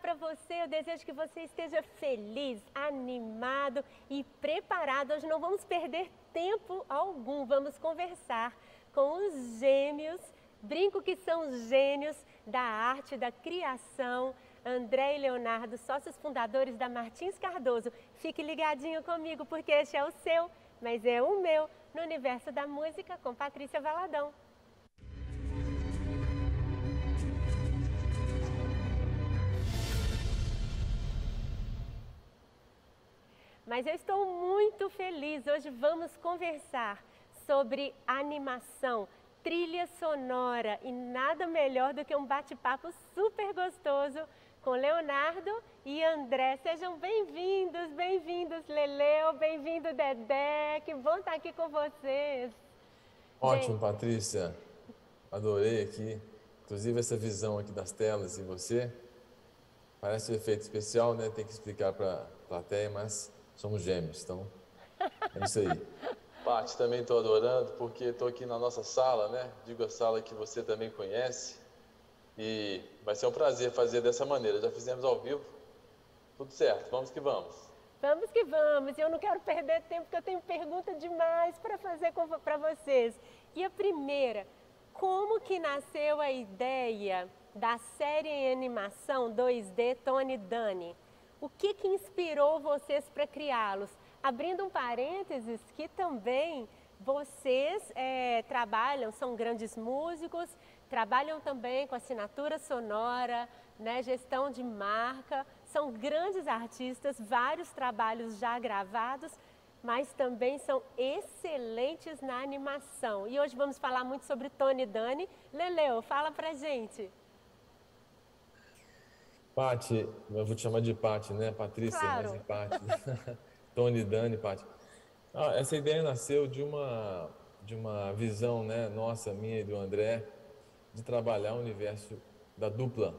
para você, eu desejo que você esteja feliz, animado e preparado. Hoje não vamos perder tempo algum, vamos conversar com os gêmeos, brinco que são gênios da arte, da criação. André e Leonardo, sócios fundadores da Martins Cardoso. Fique ligadinho comigo, porque este é o seu, mas é o meu, no universo da música com Patrícia Valadão. Mas eu estou muito feliz. Hoje vamos conversar sobre animação, trilha sonora e nada melhor do que um bate-papo super gostoso com Leonardo e André. Sejam bem-vindos, bem-vindos, Leleu, bem-vindo, Dedé. Que bom estar aqui com vocês. Ótimo, Bem... Patrícia. Adorei aqui. Inclusive essa visão aqui das telas e você. Parece um efeito especial, né? Tem que explicar para a plateia, mas somos gêmeos, então é isso aí. Paty, também estou adorando porque estou aqui na nossa sala, né? Digo a sala que você também conhece. E vai ser um prazer fazer dessa maneira. Já fizemos ao vivo. Tudo certo, vamos que vamos. Vamos que vamos. Eu não quero perder tempo, porque eu tenho pergunta demais para fazer para vocês. E a primeira, como que nasceu a ideia da série em animação 2D Tony Dani? O que, que inspirou vocês para criá-los? Abrindo um parênteses, que também vocês é, trabalham, são grandes músicos, trabalham também com assinatura sonora, né, gestão de marca, são grandes artistas, vários trabalhos já gravados, mas também são excelentes na animação. E hoje vamos falar muito sobre Tony Dani. Leleu, fala pra gente. Pati, eu vou te chamar de Pati, né? Patrícia, claro. mas é Pati. Tony, Dani, Pati. Ah, essa ideia nasceu de uma, de uma visão né, nossa, minha e do André, de trabalhar o universo da dupla.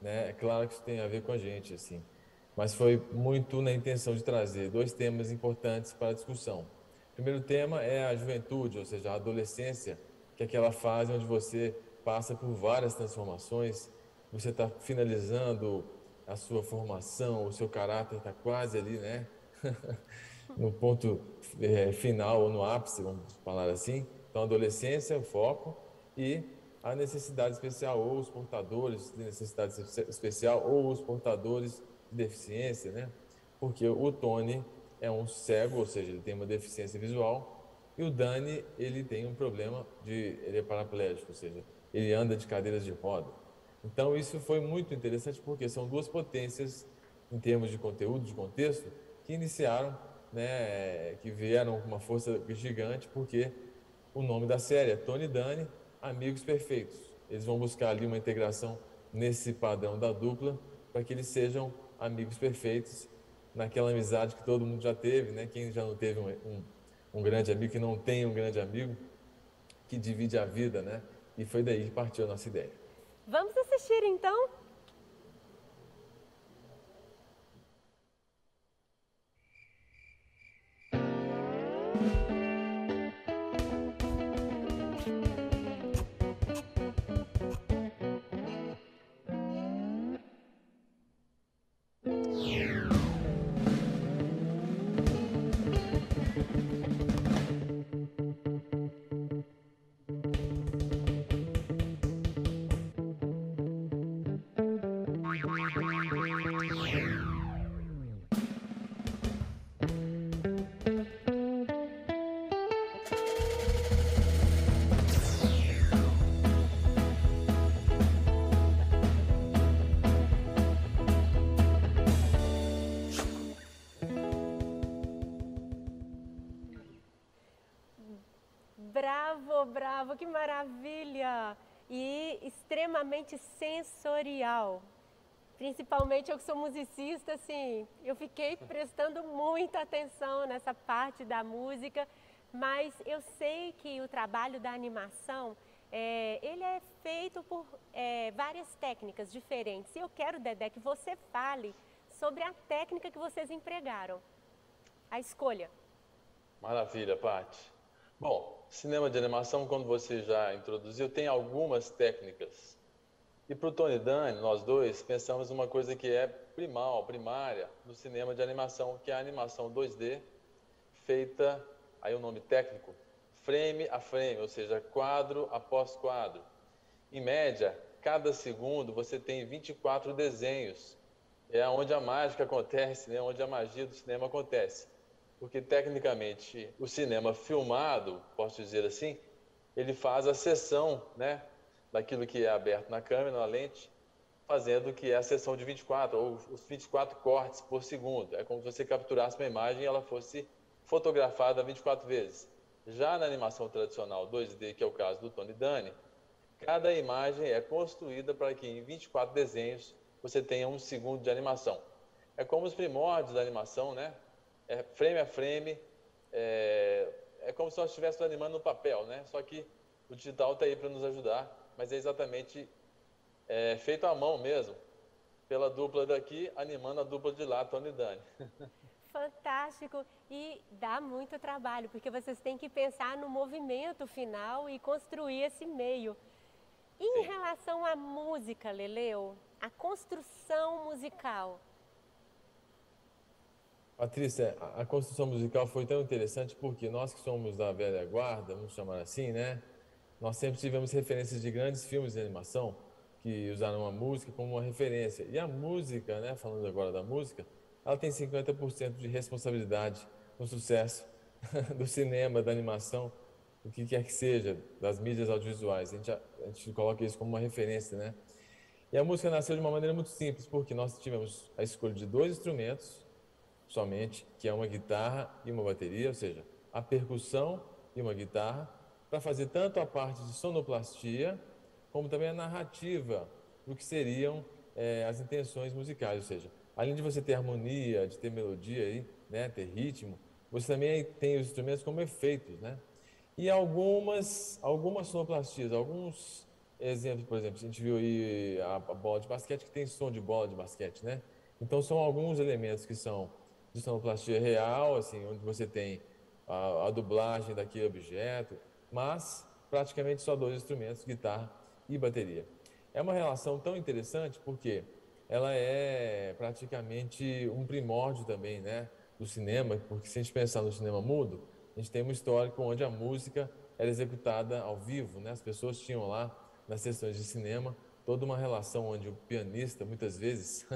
Né? É claro que isso tem a ver com a gente, assim. Mas foi muito na intenção de trazer dois temas importantes para a discussão. O primeiro tema é a juventude, ou seja, a adolescência, que é aquela fase onde você passa por várias transformações, você está finalizando a sua formação, o seu caráter está quase ali, né? no ponto é, final ou no ápice, vamos falar assim. Então, adolescência, o foco e a necessidade especial, ou os portadores de necessidade especial, ou os portadores de deficiência, né? Porque o Tony é um cego, ou seja, ele tem uma deficiência visual, e o Dani, ele tem um problema de. ele é paraplégico, ou seja, ele anda de cadeiras de roda. Então, isso foi muito interessante porque são duas potências em termos de conteúdo, de contexto, que iniciaram, né, que vieram com uma força gigante, porque o nome da série é Tony Dani, Amigos Perfeitos. Eles vão buscar ali uma integração nesse padrão da dupla, para que eles sejam amigos perfeitos, naquela amizade que todo mundo já teve, né? Quem já não teve um, um, um grande amigo, que não tem um grande amigo, que divide a vida, né? E foi daí que partiu a nossa ideia. Vamos assistir então? Bravo, que maravilha! E extremamente sensorial. Principalmente eu que sou musicista, assim, eu fiquei prestando muita atenção nessa parte da música, mas eu sei que o trabalho da animação, é, ele é feito por é, várias técnicas diferentes. E eu quero, Dedé, que você fale sobre a técnica que vocês empregaram, a escolha. Maravilha, Paty. Bom, cinema de animação, quando você já introduziu, tem algumas técnicas E para o Tony Dani, nós dois pensamos uma coisa que é primal, primária no cinema de animação, que é a animação 2D feita, aí o nome técnico, frame a frame, ou seja, quadro após quadro. Em média, cada segundo você tem 24 desenhos. É onde a mágica acontece, né? onde a magia do cinema acontece. Porque, tecnicamente, o cinema filmado, posso dizer assim, ele faz a sessão né, daquilo que é aberto na câmera, na lente, fazendo que é a sessão de 24, ou os 24 cortes por segundo. É como se você capturasse uma imagem e ela fosse fotografada 24 vezes. Já na animação tradicional 2D, que é o caso do Tony Dani, cada imagem é construída para que em 24 desenhos você tenha um segundo de animação. É como os primórdios da animação, né? É frame a frame, é, é como se nós estivéssemos animando no papel, né? Só que o digital está aí para nos ajudar, mas é exatamente é, feito à mão mesmo, pela dupla daqui animando a dupla de lá, Tony e Dani. Fantástico e dá muito trabalho, porque vocês têm que pensar no movimento final e construir esse meio. Em Sim. relação à música, Leleu, a construção musical. Patrícia, a construção musical foi tão interessante porque nós que somos da velha guarda, vamos chamar assim, né? Nós sempre tivemos referências de grandes filmes de animação que usaram a música como uma referência. E a música, né, falando agora da música, ela tem 50% de responsabilidade no sucesso do cinema, da animação, do que quer que seja, das mídias audiovisuais. A gente, a gente coloca isso como uma referência, né? E a música nasceu de uma maneira muito simples, porque nós tivemos a escolha de dois instrumentos somente, que é uma guitarra e uma bateria, ou seja, a percussão e uma guitarra, para fazer tanto a parte de sonoplastia, como também a narrativa do que seriam é, as intenções musicais, ou seja, além de você ter harmonia, de ter melodia aí, né, ter ritmo, você também tem os instrumentos como efeitos, né? E algumas, algumas sonoplastias, alguns exemplos, por exemplo, a gente viu aí a, bola de basquete que tem som de bola de basquete, né? Então são alguns elementos que são de sonoplastia real, assim, onde você tem a, a dublagem daquele objeto, mas praticamente só dois instrumentos, guitarra e bateria. É uma relação tão interessante porque ela é praticamente um primórdio também, né, do cinema, porque se a gente pensar no cinema mudo, a gente tem um histórico onde a música era executada ao vivo, né? As pessoas tinham lá nas sessões de cinema toda uma relação onde o pianista muitas vezes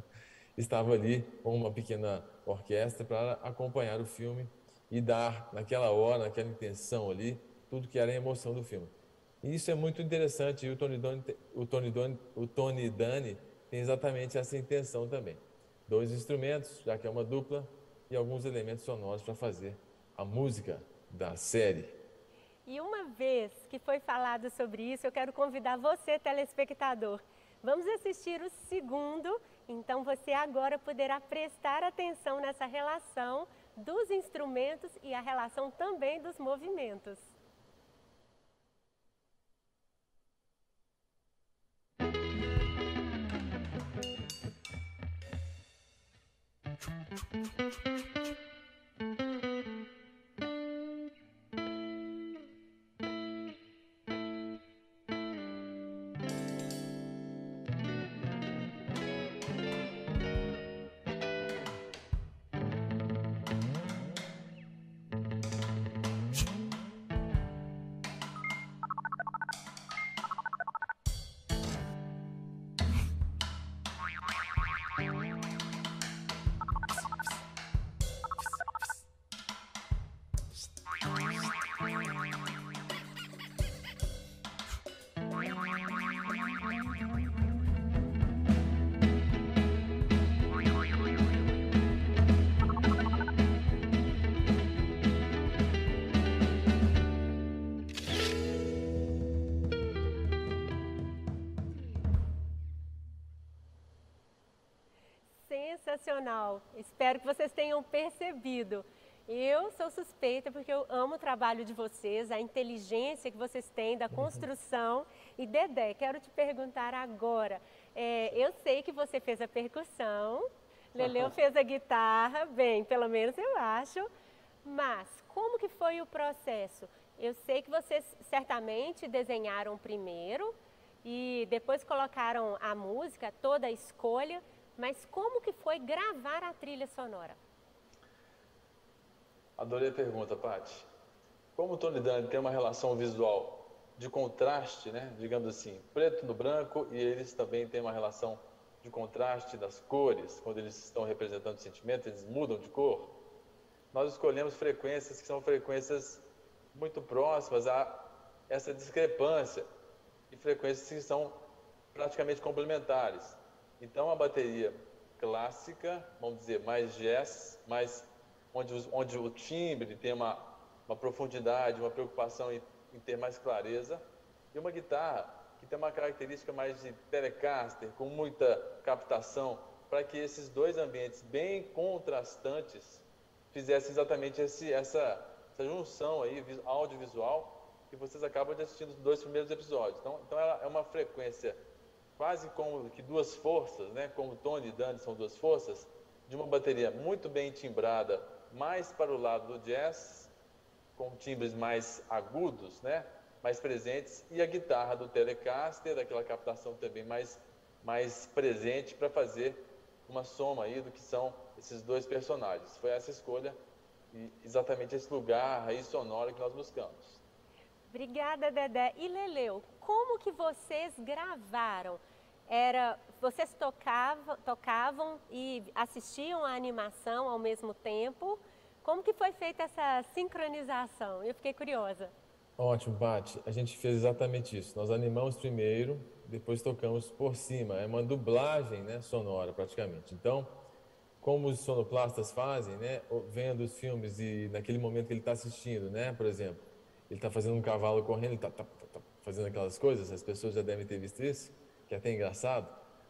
estava ali com uma pequena orquestra para acompanhar o filme e dar naquela hora, naquela intenção ali, tudo que era a emoção do filme. E isso é muito interessante e o Tony Dani, o Tony Dani, o Tony Dani tem exatamente essa intenção também. Dois instrumentos, já que é uma dupla, e alguns elementos sonoros para fazer a música da série. E uma vez que foi falado sobre isso, eu quero convidar você, telespectador. Vamos assistir o segundo, então você agora poderá prestar atenção nessa relação dos instrumentos e a relação também dos movimentos. Sensacional. Espero que vocês tenham percebido. Eu sou suspeita porque eu amo o trabalho de vocês, a inteligência que vocês têm da construção. E Dedé, quero te perguntar agora. É, eu sei que você fez a percussão, Leleu fez a guitarra, bem, pelo menos eu acho. Mas como que foi o processo? Eu sei que vocês certamente desenharam primeiro e depois colocaram a música, toda a escolha, mas como que foi gravar a trilha sonora? Adorei a pergunta, Paty. Como o Tony Dunn tem uma relação visual de contraste, né, digamos assim, preto no branco, e eles também têm uma relação de contraste das cores, quando eles estão representando sentimentos, eles mudam de cor. Nós escolhemos frequências que são frequências muito próximas a essa discrepância e frequências que são praticamente complementares. Então, a bateria clássica, vamos dizer, mais jazz, mais onde, onde o timbre tem uma, uma profundidade, uma preocupação em, em ter mais clareza, e uma guitarra que tem uma característica mais de telecaster, com muita captação, para que esses dois ambientes bem contrastantes fizessem exatamente esse, essa, essa junção aí audiovisual que vocês acabam de assistir nos dois primeiros episódios. Então, então ela é uma frequência quase como que duas forças, né? Como Tony e Danny são duas forças, de uma bateria muito bem timbrada, mais para o lado do jazz, com timbres mais agudos, né? Mais presentes, e a guitarra do Telecaster, aquela captação também mais, mais presente para fazer uma soma aí do que são esses dois personagens. Foi essa escolha e exatamente esse lugar aí sonoro que nós buscamos. Obrigada, Dedé. E Leleu, como que vocês gravaram? Era, vocês tocavam, tocavam e assistiam a animação ao mesmo tempo? Como que foi feita essa sincronização? Eu fiquei curiosa. Ótimo, Paty. A gente fez exatamente isso. Nós animamos primeiro, depois tocamos por cima. É uma dublagem né, sonora, praticamente. Então, como os sonoplastas fazem, né, vendo os filmes e naquele momento que ele está assistindo, né, por exemplo, ele está fazendo um cavalo correndo, ele está tá, tá, tá fazendo aquelas coisas, as pessoas já devem ter visto isso, que é até engraçado.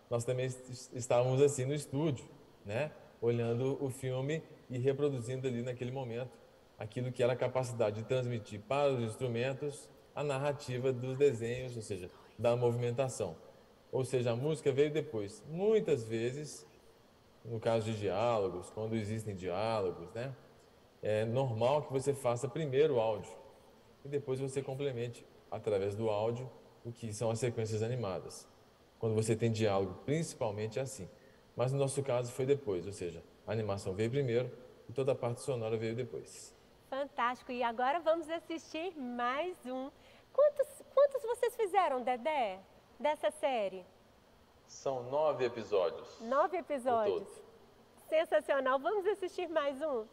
Nós também estávamos assim no estúdio, né? olhando o filme e reproduzindo ali naquele momento aquilo que era a capacidade de transmitir para os instrumentos a narrativa dos desenhos, ou seja, da movimentação. Ou seja, a música veio depois. Muitas vezes, no caso de diálogos, quando existem diálogos, né, é normal que você faça primeiro o áudio e depois você complemente através do áudio o que são as sequências animadas. Quando você tem diálogo, principalmente é assim. Mas no nosso caso foi depois, ou seja, a animação veio primeiro e toda a parte sonora veio depois. Fantástico. E agora vamos assistir mais um. Quantos, quantos vocês fizeram, Dedé, dessa série? São nove episódios. Nove episódios. Sensacional. Vamos assistir mais um?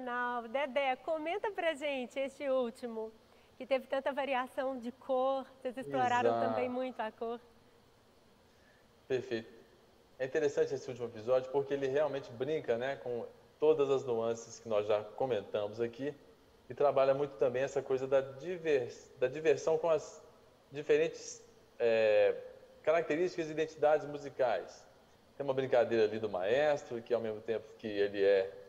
Sensacional. Dedé, comenta pra gente este último, que teve tanta variação de cor. Vocês exploraram Exato. também muito a cor. Perfeito. É interessante esse último episódio porque ele realmente brinca né, com todas as nuances que nós já comentamos aqui e trabalha muito também essa coisa da, divers, da diversão com as diferentes é, características e identidades musicais. Tem uma brincadeira ali do maestro, que ao mesmo tempo que ele é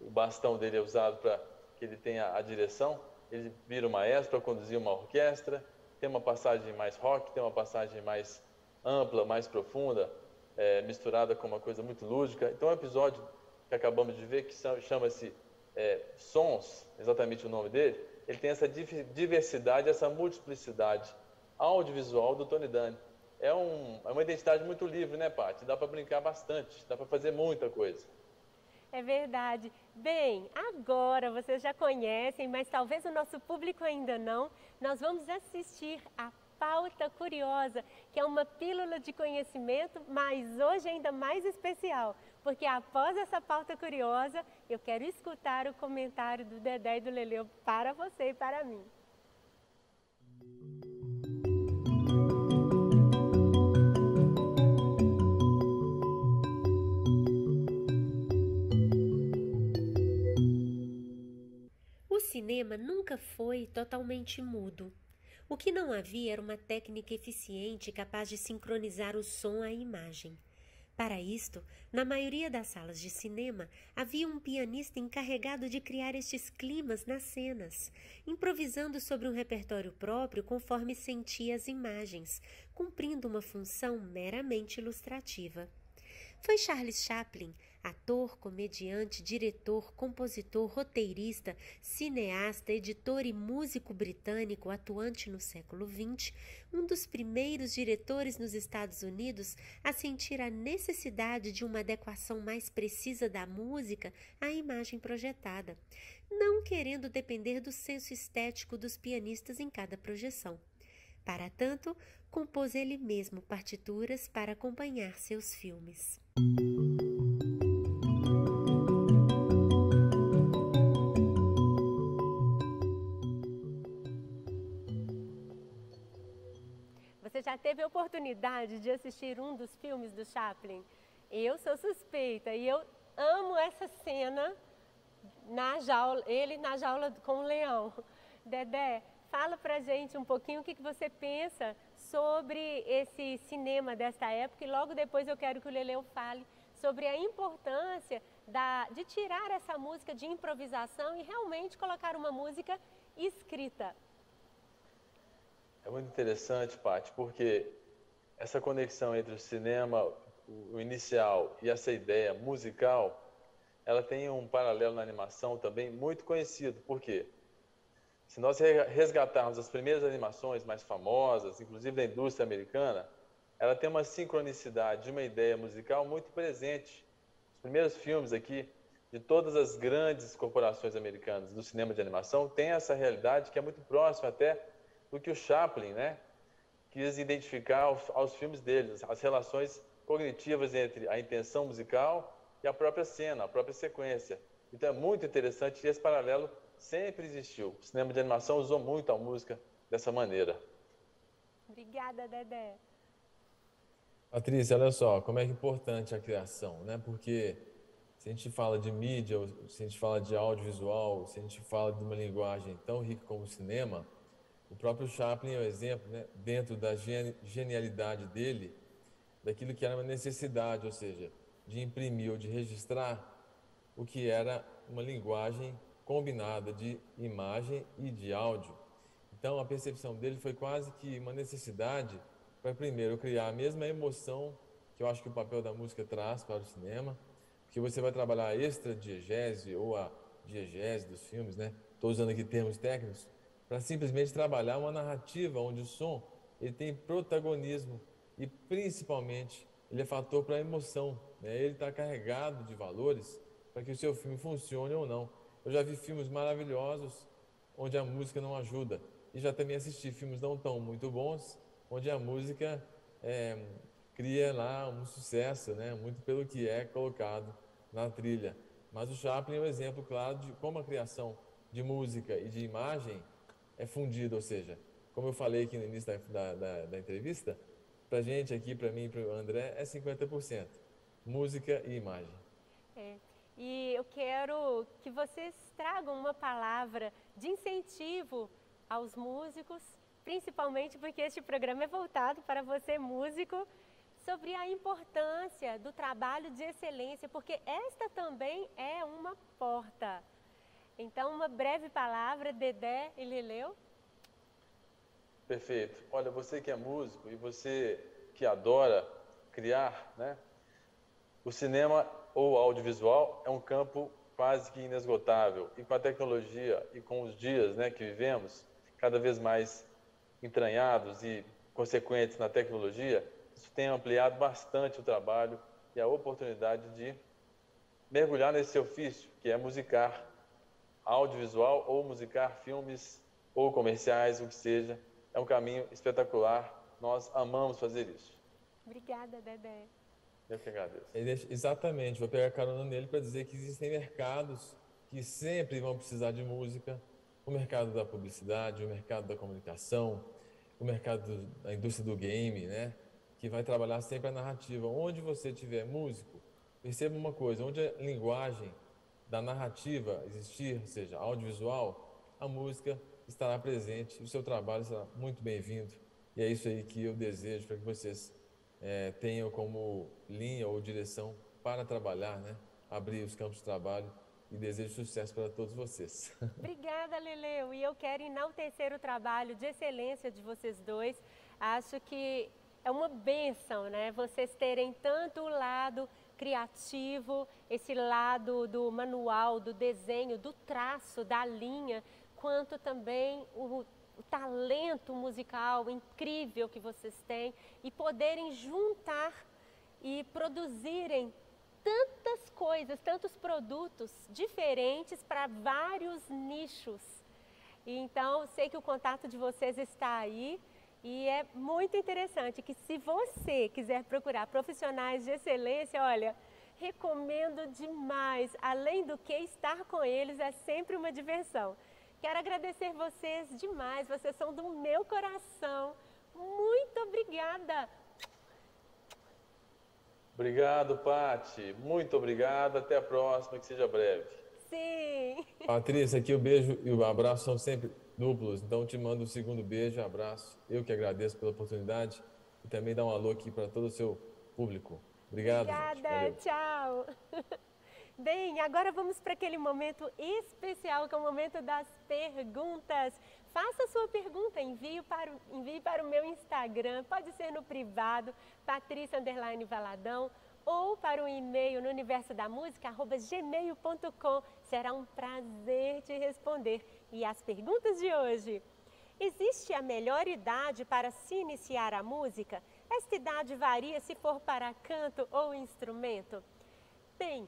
o bastão dele é usado para que ele tenha a direção, ele vira o maestro para conduzir uma orquestra, tem uma passagem mais rock, tem uma passagem mais ampla, mais profunda, é, misturada com uma coisa muito lúdica. Então, o é episódio que acabamos de ver, que chama-se é, Sons, exatamente o nome dele, ele tem essa diversidade, essa multiplicidade audiovisual do Tony Dani. é, um, é uma identidade muito livre, né, Paty? Dá para brincar bastante, dá para fazer muita coisa. É verdade. Bem, agora vocês já conhecem, mas talvez o nosso público ainda não. Nós vamos assistir a Pauta Curiosa, que é uma pílula de conhecimento, mas hoje ainda mais especial, porque após essa pauta curiosa, eu quero escutar o comentário do Dedé e do Leleu para você e para mim. Cinema nunca foi totalmente mudo. O que não havia era uma técnica eficiente capaz de sincronizar o som à imagem. Para isto, na maioria das salas de cinema havia um pianista encarregado de criar estes climas nas cenas, improvisando sobre um repertório próprio conforme sentia as imagens, cumprindo uma função meramente ilustrativa. Foi Charles Chaplin, ator, comediante, diretor, compositor, roteirista, cineasta, editor e músico britânico atuante no século XX, um dos primeiros diretores nos Estados Unidos a sentir a necessidade de uma adequação mais precisa da música à imagem projetada, não querendo depender do senso estético dos pianistas em cada projeção. Para tanto, compôs ele mesmo partituras para acompanhar seus filmes. Teve a oportunidade de assistir um dos filmes do Chaplin? Eu sou suspeita e eu amo essa cena na jaula, ele na jaula com o leão. Dedé, fala pra gente um pouquinho o que, que você pensa sobre esse cinema desta época e logo depois eu quero que o Leleu fale sobre a importância da, de tirar essa música de improvisação e realmente colocar uma música escrita. É muito interessante, Paty, porque essa conexão entre o cinema, o inicial, e essa ideia musical, ela tem um paralelo na animação também muito conhecido. Por quê? Se nós resgatarmos as primeiras animações mais famosas, inclusive da indústria americana, ela tem uma sincronicidade de uma ideia musical muito presente. Os primeiros filmes aqui de todas as grandes corporações americanas do cinema de animação têm essa realidade que é muito próxima até do que o Chaplin, né, quis identificar aos, aos filmes deles, as relações cognitivas entre a intenção musical e a própria cena, a própria sequência. Então é muito interessante e esse paralelo sempre existiu. O cinema de animação usou muito a música dessa maneira. Obrigada, Dedé. Patrícia, olha só, como é, é importante a criação, né? Porque se a gente fala de mídia, se a gente fala de audiovisual, se a gente fala de uma linguagem tão rica como o cinema, o próprio Chaplin é o um exemplo, né? Dentro da genialidade dele, daquilo que era uma necessidade, ou seja, de imprimir ou de registrar o que era uma linguagem combinada de imagem e de áudio. Então a percepção dele foi quase que uma necessidade para primeiro criar a mesma emoção que eu acho que o papel da música traz para o cinema, porque você vai trabalhar a extra diegese ou a diegese dos filmes, né? Estou usando aqui termos técnicos para simplesmente trabalhar uma narrativa onde o som ele tem protagonismo e principalmente ele é fator para emoção, né? Ele está carregado de valores para que o seu filme funcione ou não. Eu já vi filmes maravilhosos onde a música não ajuda. E já também assisti filmes não tão muito bons, onde a música é, cria lá um sucesso, né? muito pelo que é colocado na trilha. Mas o Chaplin é um exemplo claro de como a criação de música e de imagem é fundida, ou seja, como eu falei aqui no início da, da, da entrevista, para gente aqui, para mim e para o André, é 50%. Música e imagem. É. E eu quero que vocês tragam uma palavra de incentivo aos músicos, principalmente porque este programa é voltado para você, músico, sobre a importância do trabalho de excelência, porque esta também é uma porta. Então, uma breve palavra, Dedé e Leleu. Perfeito. Olha, você que é músico e você que adora criar, né? O cinema ou audiovisual é um campo quase que inesgotável. E com a tecnologia e com os dias né, que vivemos, cada vez mais entranhados e consequentes na tecnologia, isso tem ampliado bastante o trabalho e a oportunidade de mergulhar nesse ofício, que é musicar audiovisual ou musicar filmes ou comerciais, o que seja. É um caminho espetacular. Nós amamos fazer isso. Obrigada, Dedé. Eu que agradeço. Exatamente, vou pegar carona nele para dizer que existem mercados que sempre vão precisar de música. O mercado da publicidade, o mercado da comunicação, o mercado da indústria do game, né? Que vai trabalhar sempre a narrativa. Onde você tiver músico, perceba uma coisa, onde a linguagem da narrativa existir, ou seja, audiovisual, a música estará presente, o seu trabalho será muito bem-vindo. E é isso aí que eu desejo para que vocês é, tenham como linha ou direção para trabalhar, né? abrir os campos de trabalho e desejo sucesso para todos vocês. Obrigada, Leleu. E eu quero enaltecer o trabalho de excelência de vocês dois. Acho que é uma benção, né? Vocês terem tanto o lado criativo, esse lado do manual, do desenho, do traço, da linha, quanto também o, o talento musical incrível que vocês têm e poderem juntar e produzirem tantas coisas, tantos produtos diferentes para vários nichos. E então, sei que o contato de vocês está aí e é muito interessante que se você quiser procurar profissionais de excelência, olha, recomendo demais. Além do que estar com eles é sempre uma diversão. Quero agradecer vocês demais, vocês são do meu coração. Muito obrigada. Obrigado, Pati. Muito obrigado. Até a próxima, que seja breve. Sim. Patrícia, aqui o beijo e o abraço são sempre duplos. Então te mando um segundo beijo abraço. Eu que agradeço pela oportunidade e também dar um alô aqui para todo o seu público. Obrigado. Obrigada, tchau. Bem, agora vamos para aquele momento especial, que é o momento das perguntas. Faça sua pergunta, envie para, o, envie para o meu Instagram, pode ser no privado, Patrícia Underline Valadão, ou para o e-mail no universo da música, arroba gmail.com. Será um prazer te responder. E as perguntas de hoje. Existe a melhor idade para se iniciar a música? Esta idade varia se for para canto ou instrumento? Bem,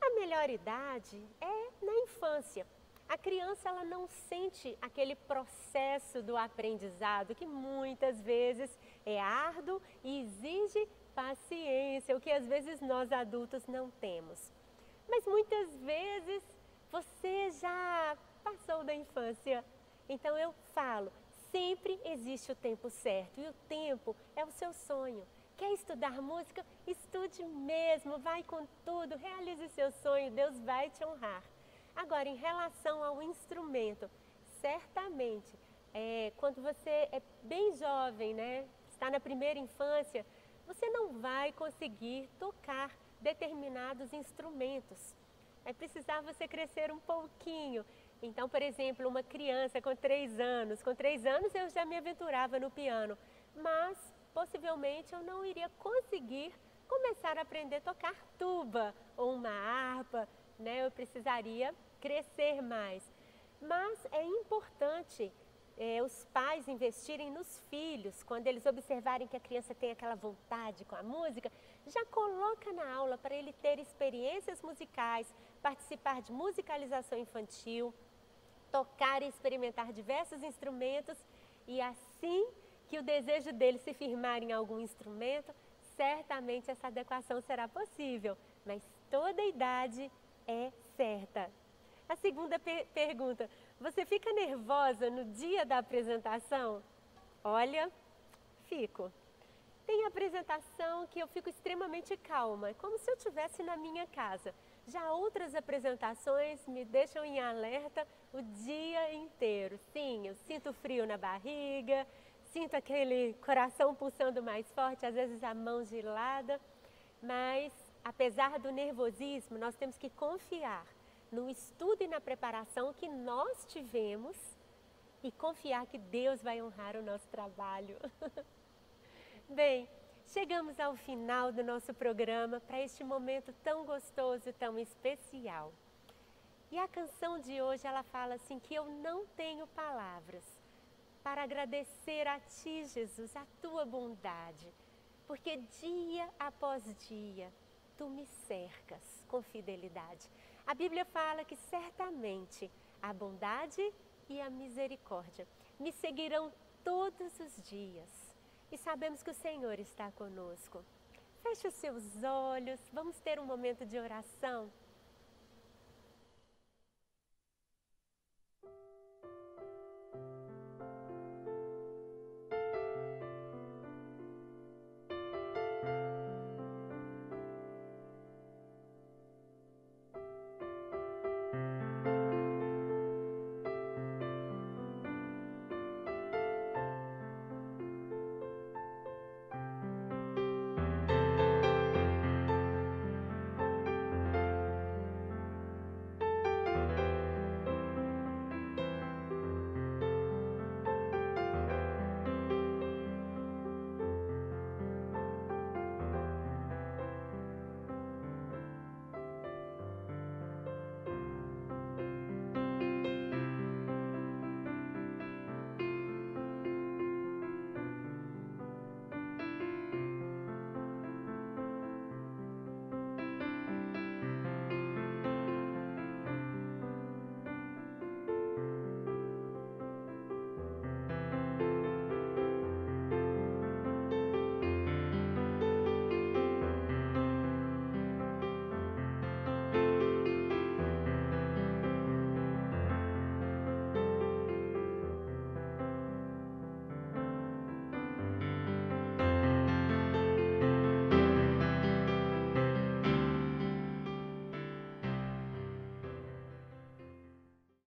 a melhor idade é na infância. A criança ela não sente aquele processo do aprendizado que muitas vezes é árduo e exige paciência, o que às vezes nós adultos não temos. Mas muitas vezes você já passou da infância. Então eu falo, sempre existe o tempo certo e o tempo é o seu sonho. Quer estudar música? Estude mesmo, vai com tudo, realize seu sonho, Deus vai te honrar. Agora, em relação ao instrumento, certamente, é, quando você é bem jovem, né, está na primeira infância, você não vai conseguir tocar determinados instrumentos. É precisar você crescer um pouquinho. Então, por exemplo, uma criança com três anos, com três anos eu já me aventurava no piano, mas possivelmente eu não iria conseguir começar a aprender a tocar tuba ou uma harpa, né? Eu precisaria crescer mais. Mas é importante é, os pais investirem nos filhos, quando eles observarem que a criança tem aquela vontade com a música, já coloca na aula para ele ter experiências musicais, participar de musicalização infantil, tocar e experimentar diversos instrumentos e assim que o desejo dele se firmar em algum instrumento, certamente essa adequação será possível, mas toda idade é certa. A segunda per pergunta: você fica nervosa no dia da apresentação? Olha, fico. Tem apresentação que eu fico extremamente calma, como se eu estivesse na minha casa. Já outras apresentações me deixam em alerta o dia inteiro. Sim, eu sinto frio na barriga, sinto aquele coração pulsando mais forte, às vezes a mão gelada, mas apesar do nervosismo, nós temos que confiar no estudo e na preparação que nós tivemos e confiar que Deus vai honrar o nosso trabalho. Bem, chegamos ao final do nosso programa para este momento tão gostoso, tão especial. E a canção de hoje ela fala assim que eu não tenho palavras para agradecer a Ti, Jesus, a Tua bondade, porque dia após dia Tu me cercas com fidelidade. A Bíblia fala que certamente a bondade e a misericórdia me seguirão todos os dias. E sabemos que o Senhor está conosco. Feche os seus olhos, vamos ter um momento de oração.